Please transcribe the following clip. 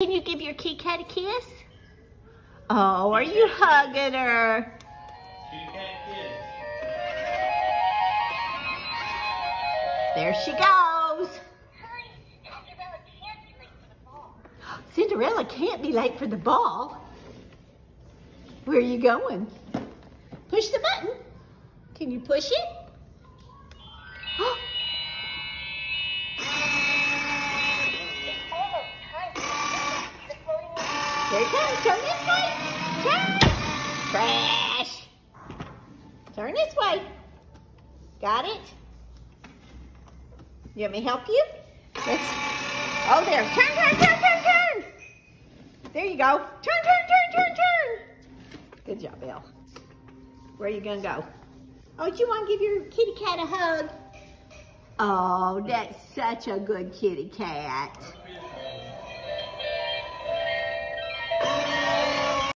Can you give your kitty cat a kiss? Oh, are you hugging her? There she goes. Cinderella can't be late for the ball. Where are you going? Push the button. Can you push it? There it comes. Turn this way. Turn. Crash. Turn this way. Got it? You want me help you? Let's, oh, there. Turn, turn, turn, turn, turn. There you go. Turn, turn, turn, turn, turn. Good job, Elle. Where are you going to go? Oh, do you want to give your kitty cat a hug? Oh, that's such a good kitty cat.